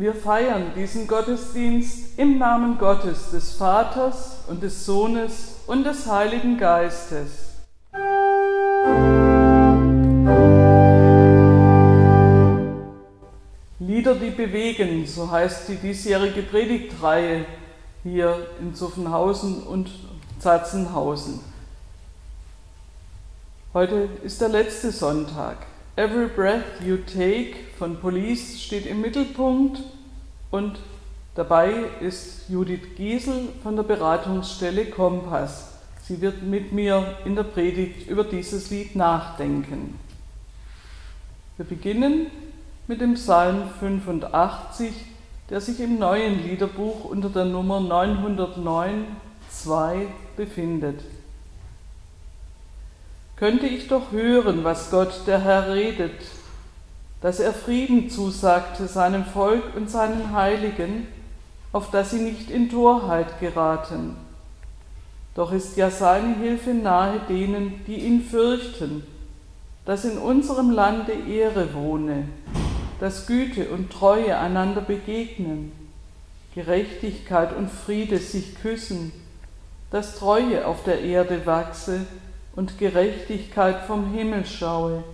Wir feiern diesen Gottesdienst im Namen Gottes, des Vaters und des Sohnes und des Heiligen Geistes. Lieder, die bewegen, so heißt die diesjährige Predigtreihe hier in Zuffenhausen und Zatzenhausen. Heute ist der letzte Sonntag. Every Breath You Take von Police steht im Mittelpunkt und dabei ist Judith Giesel von der Beratungsstelle Kompass. Sie wird mit mir in der Predigt über dieses Lied nachdenken. Wir beginnen mit dem Psalm 85, der sich im neuen Liederbuch unter der Nummer 909 2 befindet könnte ich doch hören, was Gott der Herr redet, dass er Frieden zusagte seinem Volk und seinen Heiligen, auf dass sie nicht in Torheit geraten. Doch ist ja seine Hilfe nahe denen, die ihn fürchten, dass in unserem Lande Ehre wohne, dass Güte und Treue einander begegnen, Gerechtigkeit und Friede sich küssen, dass Treue auf der Erde wachse und Gerechtigkeit vom Himmel schaue,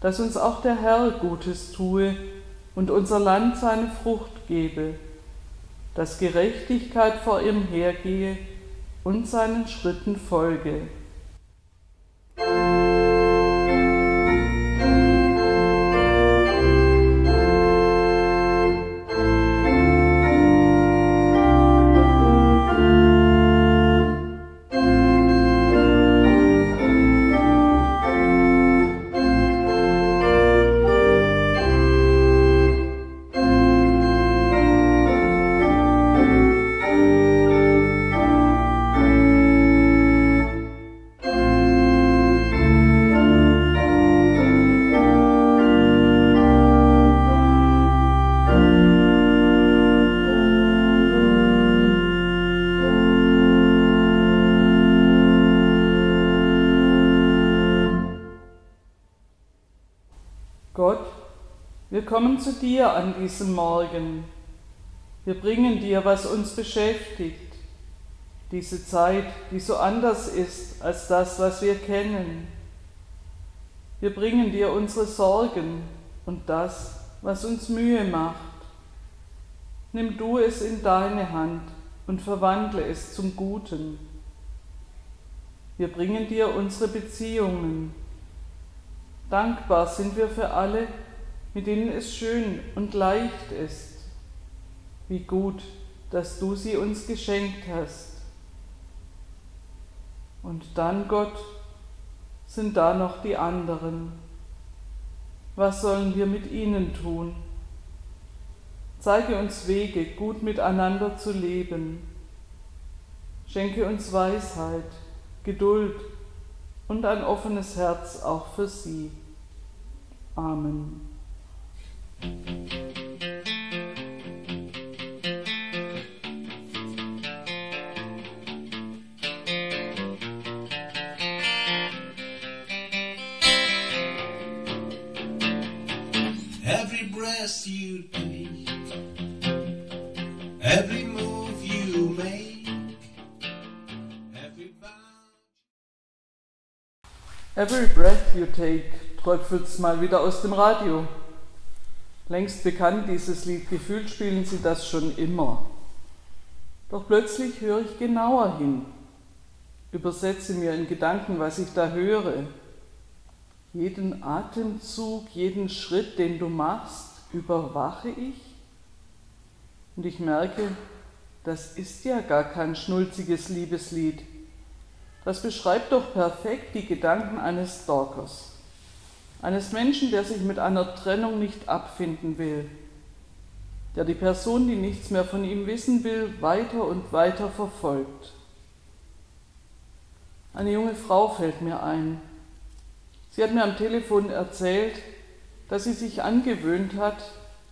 dass uns auch der Herr Gutes tue und unser Land seine Frucht gebe, dass Gerechtigkeit vor ihm hergehe und seinen Schritten folge. Zu dir an diesem Morgen. Wir bringen dir, was uns beschäftigt, diese Zeit, die so anders ist als das, was wir kennen. Wir bringen dir unsere Sorgen und das, was uns Mühe macht. Nimm du es in deine Hand und verwandle es zum Guten. Wir bringen dir unsere Beziehungen. Dankbar sind wir für alle, mit denen es schön und leicht ist. Wie gut, dass du sie uns geschenkt hast. Und dann, Gott, sind da noch die anderen. Was sollen wir mit ihnen tun? Zeige uns Wege, gut miteinander zu leben. Schenke uns Weisheit, Geduld und ein offenes Herz auch für sie. Amen. Every breath you take, every move you make, every breath you take tröpfelt's mal wieder aus dem Radio. Längst bekannt dieses Lied, gefühlt spielen sie das schon immer. Doch plötzlich höre ich genauer hin, übersetze mir in Gedanken, was ich da höre. Jeden Atemzug, jeden Schritt, den du machst, überwache ich. Und ich merke, das ist ja gar kein schnulziges Liebeslied. Das beschreibt doch perfekt die Gedanken eines Stalkers eines Menschen, der sich mit einer Trennung nicht abfinden will, der die Person, die nichts mehr von ihm wissen will, weiter und weiter verfolgt. Eine junge Frau fällt mir ein. Sie hat mir am Telefon erzählt, dass sie sich angewöhnt hat,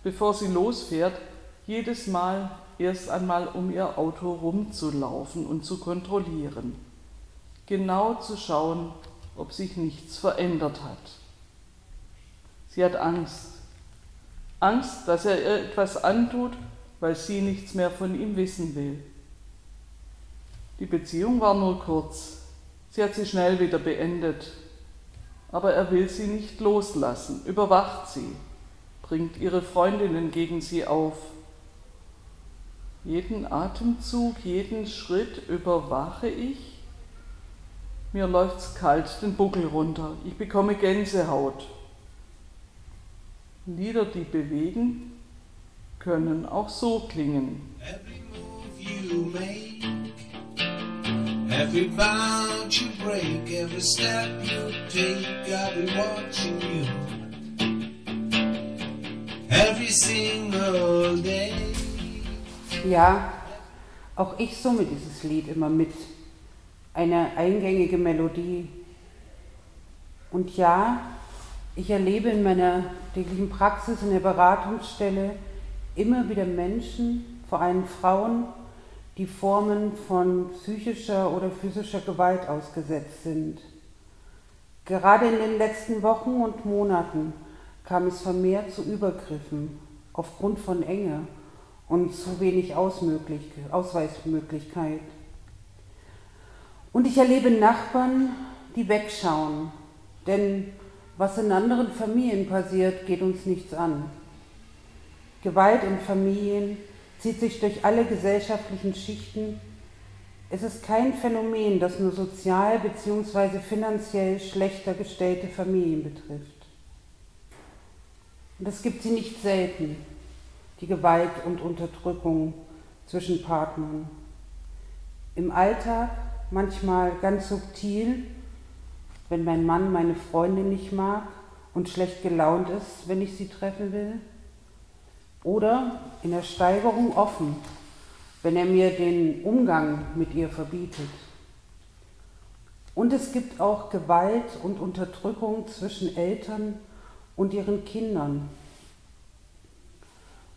bevor sie losfährt, jedes Mal erst einmal um ihr Auto rumzulaufen und zu kontrollieren, genau zu schauen, ob sich nichts verändert hat. Sie hat Angst. Angst, dass er ihr etwas antut, weil sie nichts mehr von ihm wissen will. Die Beziehung war nur kurz. Sie hat sie schnell wieder beendet. Aber er will sie nicht loslassen, überwacht sie, bringt ihre Freundinnen gegen sie auf. Jeden Atemzug, jeden Schritt überwache ich. Mir läuft's kalt den Buckel runter. Ich bekomme Gänsehaut. Lieder, die bewegen, können auch so klingen. Every move you make, every bound you break, every step you take, I'll be watching you. Every single day. Ja, auch ich summe dieses Lied immer mit. Eine eingängige Melodie. Und ja, ich erlebe in meiner täglichen Praxis in der Beratungsstelle immer wieder Menschen, vor allem Frauen, die Formen von psychischer oder physischer Gewalt ausgesetzt sind. Gerade in den letzten Wochen und Monaten kam es vermehrt zu Übergriffen aufgrund von Enge und zu wenig Ausweismöglichkeit. Und ich erlebe Nachbarn, die wegschauen, denn was in anderen Familien passiert, geht uns nichts an. Gewalt in Familien zieht sich durch alle gesellschaftlichen Schichten. Es ist kein Phänomen, das nur sozial bzw. finanziell schlechter gestellte Familien betrifft. Und es gibt sie nicht selten, die Gewalt und Unterdrückung zwischen Partnern. Im Alltag manchmal ganz subtil, wenn mein Mann meine Freundin nicht mag und schlecht gelaunt ist, wenn ich sie treffen will. Oder in der Steigerung offen, wenn er mir den Umgang mit ihr verbietet. Und es gibt auch Gewalt und Unterdrückung zwischen Eltern und ihren Kindern.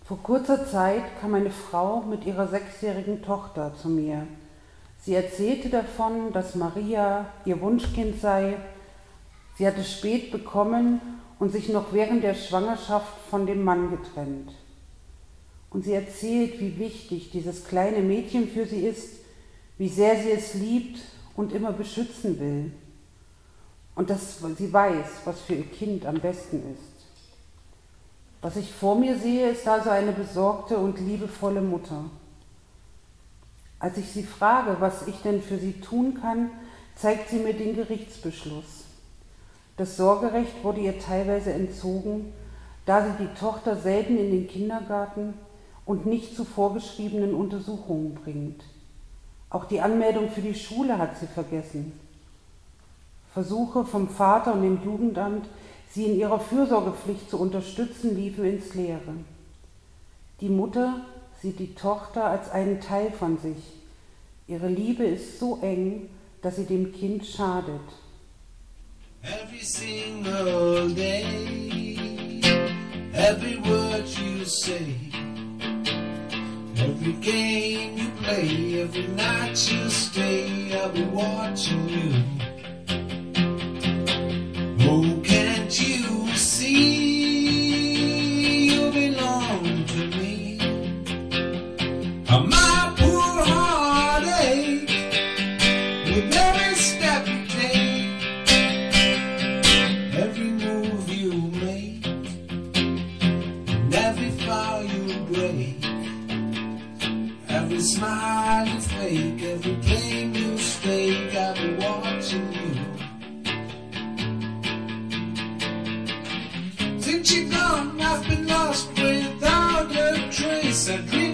Vor kurzer Zeit kam eine Frau mit ihrer sechsjährigen Tochter zu mir. Sie erzählte davon, dass Maria ihr Wunschkind sei. Sie hatte spät bekommen und sich noch während der Schwangerschaft von dem Mann getrennt. Und sie erzählt, wie wichtig dieses kleine Mädchen für sie ist, wie sehr sie es liebt und immer beschützen will. Und dass sie weiß, was für ihr Kind am besten ist. Was ich vor mir sehe, ist also eine besorgte und liebevolle Mutter. Als ich sie frage, was ich denn für sie tun kann, zeigt sie mir den Gerichtsbeschluss. Das Sorgerecht wurde ihr teilweise entzogen, da sie die Tochter selten in den Kindergarten und nicht zu vorgeschriebenen Untersuchungen bringt. Auch die Anmeldung für die Schule hat sie vergessen. Versuche vom Vater und dem Jugendamt, sie in ihrer Fürsorgepflicht zu unterstützen, liefen ins Leere. Die Mutter sieht die Tochter als einen Teil von sich. Ihre Liebe ist so eng, dass sie dem Kind schadet. Every single day, every word you say, every game you play, every night you stay, I'll be watching you. Every you stake, I'll be watching you. Since you're gone, I've been lost without a trace. I dream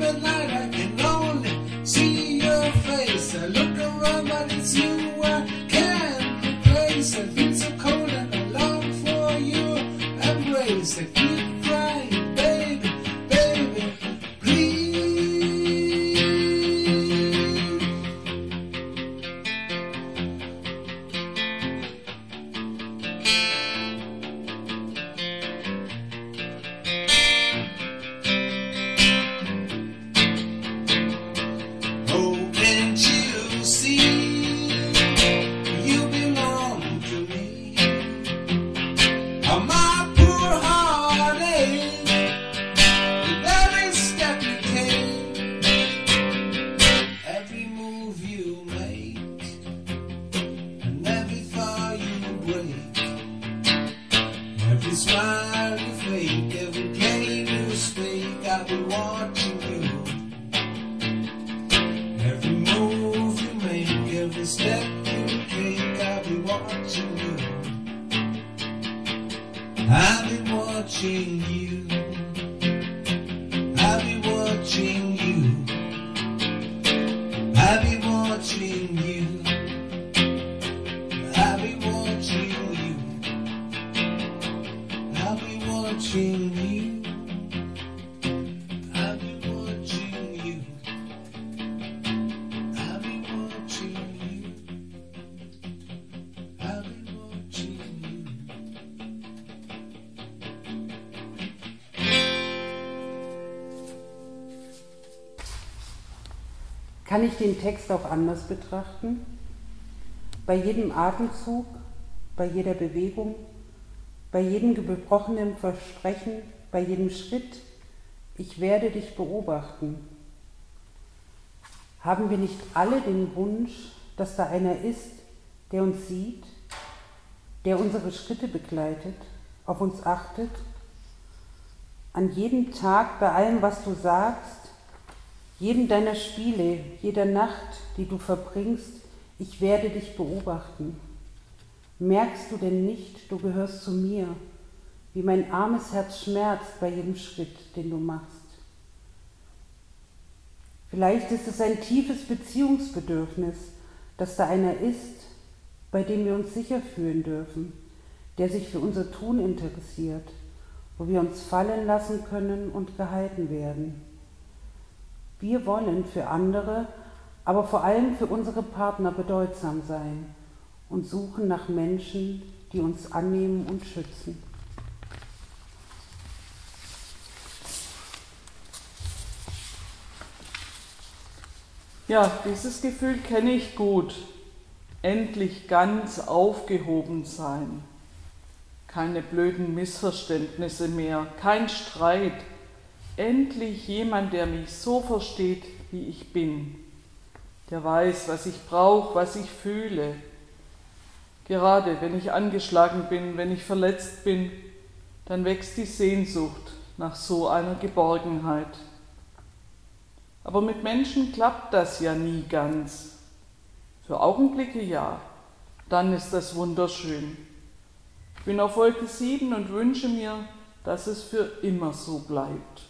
Kann ich den Text auch anders betrachten? Bei jedem Atemzug, bei jeder Bewegung, bei jedem gebrochenen Versprechen, bei jedem Schritt, ich werde dich beobachten. Haben wir nicht alle den Wunsch, dass da einer ist, der uns sieht, der unsere Schritte begleitet, auf uns achtet? An jedem Tag, bei allem, was du sagst, jedem deiner Spiele, jeder Nacht, die du verbringst, ich werde dich beobachten. Merkst du denn nicht, du gehörst zu mir, wie mein armes Herz schmerzt bei jedem Schritt, den du machst? Vielleicht ist es ein tiefes Beziehungsbedürfnis, dass da einer ist, bei dem wir uns sicher fühlen dürfen, der sich für unser Tun interessiert, wo wir uns fallen lassen können und gehalten werden. Wir wollen für andere, aber vor allem für unsere Partner bedeutsam sein und suchen nach Menschen, die uns annehmen und schützen. Ja, dieses Gefühl kenne ich gut. Endlich ganz aufgehoben sein. Keine blöden Missverständnisse mehr, kein Streit. Endlich jemand, der mich so versteht, wie ich bin. Der weiß, was ich brauche, was ich fühle. Gerade wenn ich angeschlagen bin, wenn ich verletzt bin, dann wächst die Sehnsucht nach so einer Geborgenheit. Aber mit Menschen klappt das ja nie ganz. Für Augenblicke ja, dann ist das wunderschön. Ich bin auf Wolke 7 und wünsche mir, dass es für immer so bleibt.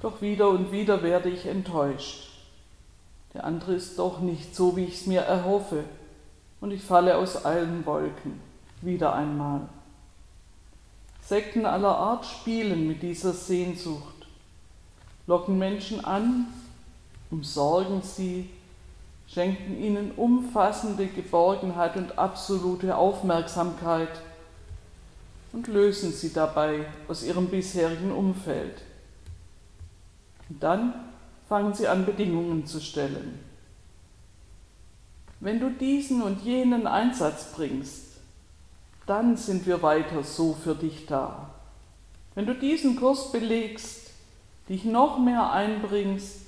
Doch wieder und wieder werde ich enttäuscht. Der andere ist doch nicht so, wie ich es mir erhoffe, und ich falle aus allen Wolken, wieder einmal. Sekten aller Art spielen mit dieser Sehnsucht, locken Menschen an, umsorgen sie, schenken ihnen umfassende Geborgenheit und absolute Aufmerksamkeit und lösen sie dabei aus ihrem bisherigen Umfeld. Dann fangen sie an, Bedingungen zu stellen. Wenn du diesen und jenen Einsatz bringst, dann sind wir weiter so für dich da. Wenn du diesen Kurs belegst, dich noch mehr einbringst,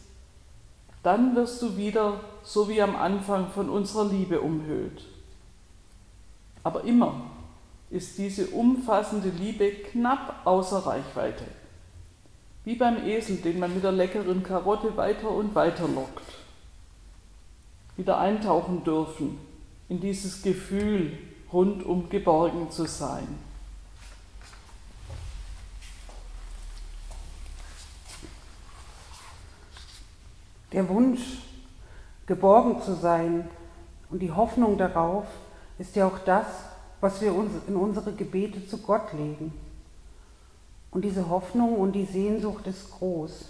dann wirst du wieder so wie am Anfang von unserer Liebe umhüllt. Aber immer ist diese umfassende Liebe knapp außer Reichweite. Wie beim Esel, den man mit der leckeren Karotte weiter und weiter lockt. Wieder eintauchen dürfen in dieses Gefühl, rundum geborgen zu sein. Der Wunsch, geborgen zu sein und die Hoffnung darauf ist ja auch das, was wir in unsere Gebete zu Gott legen. Und diese Hoffnung und die Sehnsucht ist groß.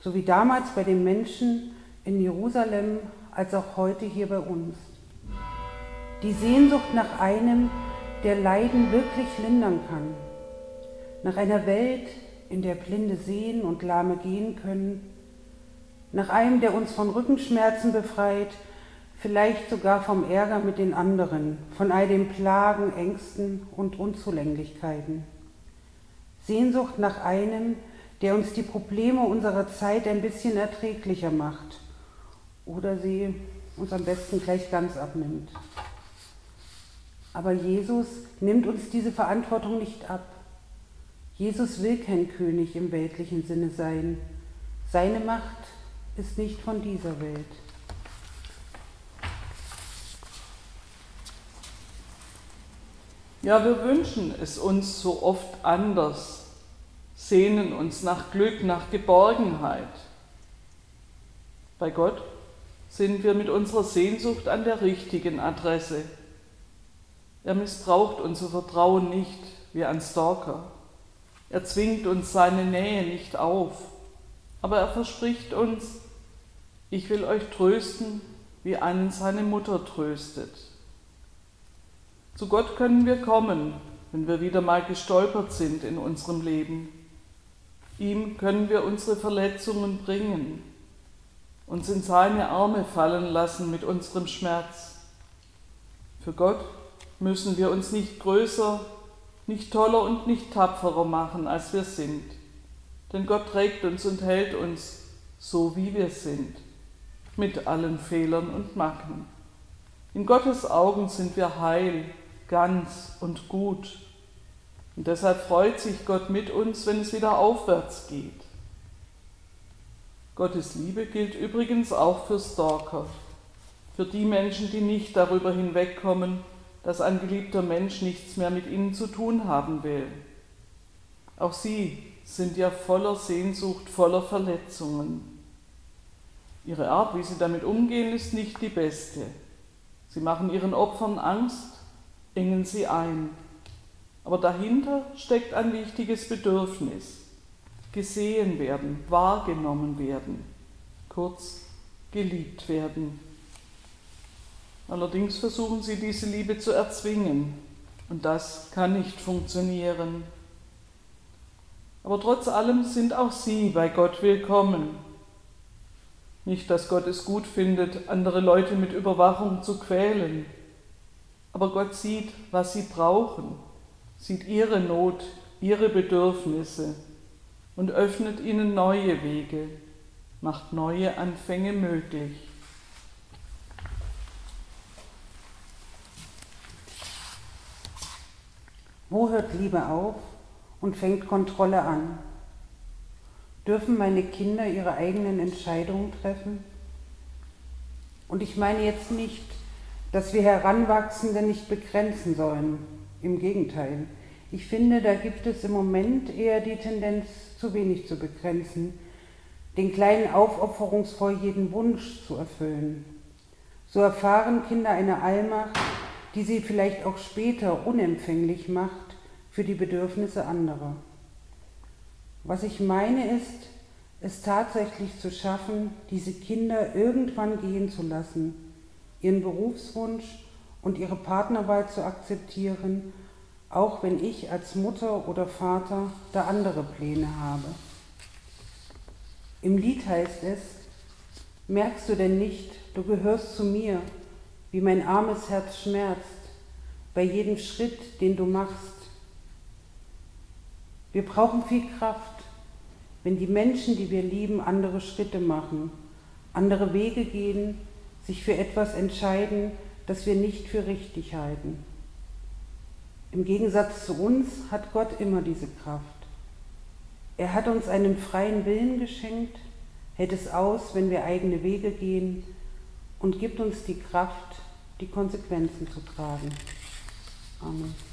So wie damals bei den Menschen in Jerusalem, als auch heute hier bei uns. Die Sehnsucht nach einem, der Leiden wirklich lindern kann. Nach einer Welt, in der Blinde sehen und Lahme gehen können. Nach einem, der uns von Rückenschmerzen befreit, vielleicht sogar vom Ärger mit den anderen, von all den Plagen, Ängsten und Unzulänglichkeiten. Sehnsucht nach einem, der uns die Probleme unserer Zeit ein bisschen erträglicher macht oder sie uns am besten gleich ganz abnimmt. Aber Jesus nimmt uns diese Verantwortung nicht ab. Jesus will kein König im weltlichen Sinne sein. Seine Macht ist nicht von dieser Welt. Ja, wir wünschen es uns so oft anders, sehnen uns nach Glück, nach Geborgenheit. Bei Gott sind wir mit unserer Sehnsucht an der richtigen Adresse. Er missbraucht unser Vertrauen nicht wie ein Stalker. Er zwingt uns seine Nähe nicht auf, aber er verspricht uns, ich will euch trösten, wie einen seine Mutter tröstet. Zu Gott können wir kommen, wenn wir wieder mal gestolpert sind in unserem Leben. Ihm können wir unsere Verletzungen bringen, uns in seine Arme fallen lassen mit unserem Schmerz. Für Gott müssen wir uns nicht größer, nicht toller und nicht tapferer machen, als wir sind. Denn Gott trägt uns und hält uns so, wie wir sind, mit allen Fehlern und Macken. In Gottes Augen sind wir heil, ganz und gut. Und deshalb freut sich Gott mit uns, wenn es wieder aufwärts geht. Gottes Liebe gilt übrigens auch für Stalker, für die Menschen, die nicht darüber hinwegkommen, dass ein geliebter Mensch nichts mehr mit ihnen zu tun haben will. Auch sie sind ja voller Sehnsucht, voller Verletzungen. Ihre Art, wie sie damit umgehen, ist nicht die beste. Sie machen ihren Opfern Angst, engen sie ein. Aber dahinter steckt ein wichtiges Bedürfnis. Gesehen werden, wahrgenommen werden, kurz geliebt werden. Allerdings versuchen sie diese Liebe zu erzwingen und das kann nicht funktionieren. Aber trotz allem sind auch sie bei Gott willkommen. Nicht, dass Gott es gut findet, andere Leute mit Überwachung zu quälen, aber Gott sieht, was sie brauchen, sieht ihre Not, ihre Bedürfnisse und öffnet ihnen neue Wege, macht neue Anfänge möglich. Wo hört Liebe auf und fängt Kontrolle an? Dürfen meine Kinder ihre eigenen Entscheidungen treffen? Und ich meine jetzt nicht, dass wir Heranwachsende nicht begrenzen sollen. Im Gegenteil. Ich finde, da gibt es im Moment eher die Tendenz, zu wenig zu begrenzen, den Kleinen aufopferungsvoll jeden Wunsch zu erfüllen. So erfahren Kinder eine Allmacht, die sie vielleicht auch später unempfänglich macht für die Bedürfnisse anderer. Was ich meine ist, es tatsächlich zu schaffen, diese Kinder irgendwann gehen zu lassen, ihren Berufswunsch und ihre Partnerwahl zu akzeptieren, auch wenn ich als Mutter oder Vater da andere Pläne habe. Im Lied heißt es, merkst du denn nicht, du gehörst zu mir, wie mein armes Herz schmerzt, bei jedem Schritt, den du machst. Wir brauchen viel Kraft, wenn die Menschen, die wir lieben, andere Schritte machen, andere Wege gehen, sich für etwas entscheiden, das wir nicht für richtig halten. Im Gegensatz zu uns hat Gott immer diese Kraft. Er hat uns einen freien Willen geschenkt, hält es aus, wenn wir eigene Wege gehen und gibt uns die Kraft, die Konsequenzen zu tragen. Amen.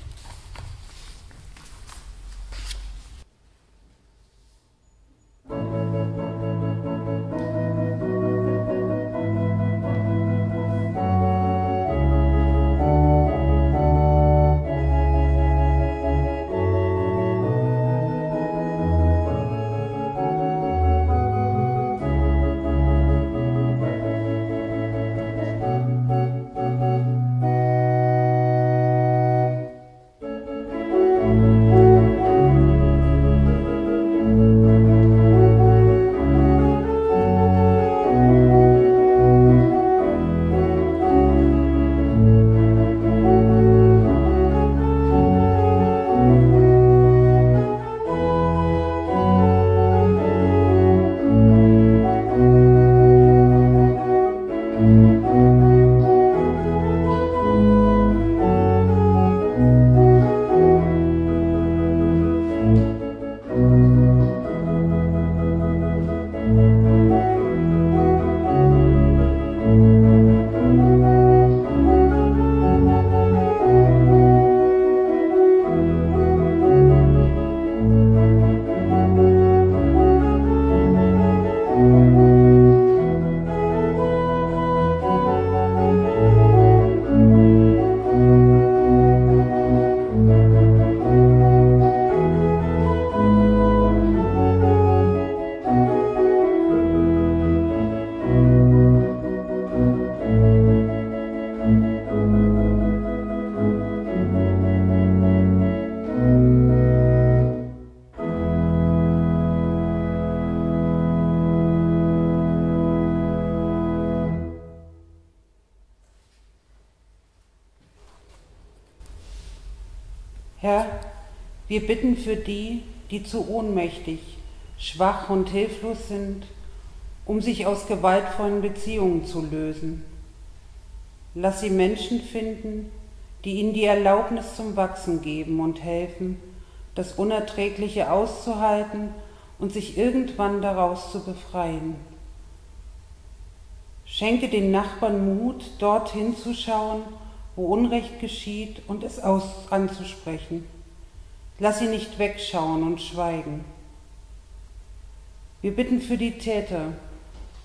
Wir bitten für die, die zu ohnmächtig, schwach und hilflos sind, um sich aus gewaltvollen Beziehungen zu lösen. Lass sie Menschen finden, die ihnen die Erlaubnis zum Wachsen geben und helfen, das Unerträgliche auszuhalten und sich irgendwann daraus zu befreien. Schenke den Nachbarn Mut, dorthin zu schauen, wo Unrecht geschieht und es aus anzusprechen. Lass sie nicht wegschauen und schweigen. Wir bitten für die Täter.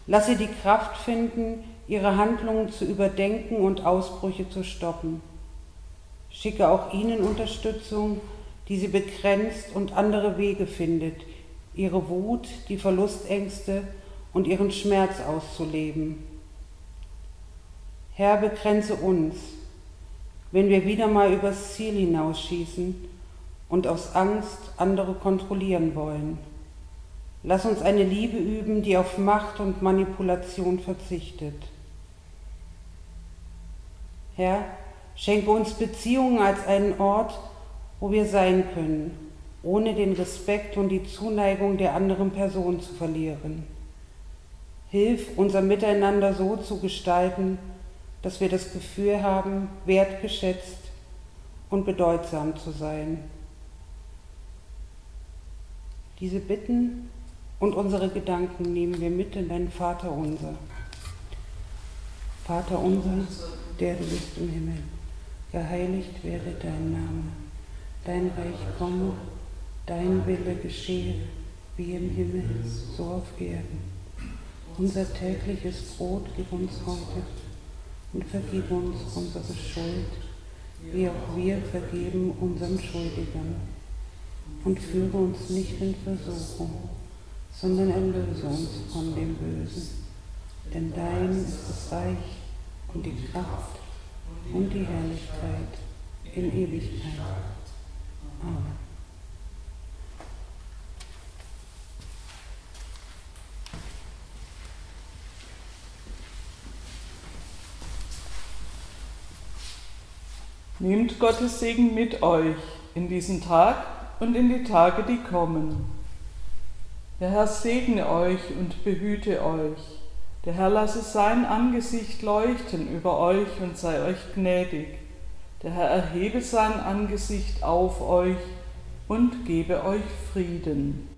Lass sie die Kraft finden, ihre Handlungen zu überdenken und Ausbrüche zu stoppen. Schicke auch ihnen Unterstützung, die sie begrenzt und andere Wege findet, ihre Wut, die Verlustängste und ihren Schmerz auszuleben. Herr, begrenze uns, wenn wir wieder mal übers Ziel hinausschießen und aus Angst andere kontrollieren wollen. Lass uns eine Liebe üben, die auf Macht und Manipulation verzichtet. Herr, schenke uns Beziehungen als einen Ort, wo wir sein können, ohne den Respekt und die Zuneigung der anderen Person zu verlieren. Hilf, unser Miteinander so zu gestalten, dass wir das Gefühl haben, wertgeschätzt und bedeutsam zu sein. Diese Bitten und unsere Gedanken nehmen wir mit in dein Vater unser. Vater unser, der du bist im Himmel, geheiligt werde dein Name, dein Reich komme, dein Wille geschehe, wie im Himmel, so auf Erden. Unser tägliches Brot gib uns heute und vergib uns unsere Schuld, wie auch wir vergeben unseren Schuldigern. Und führe uns nicht in Versuchung, sondern erlöse uns von dem Bösen. Denn dein ist das Reich und die Kraft und die Herrlichkeit in Ewigkeit. Amen. Nehmt Gottes Segen mit euch in diesen Tag und in die Tage, die kommen. Der Herr segne euch und behüte euch. Der Herr lasse sein Angesicht leuchten über euch und sei euch gnädig. Der Herr erhebe sein Angesicht auf euch und gebe euch Frieden.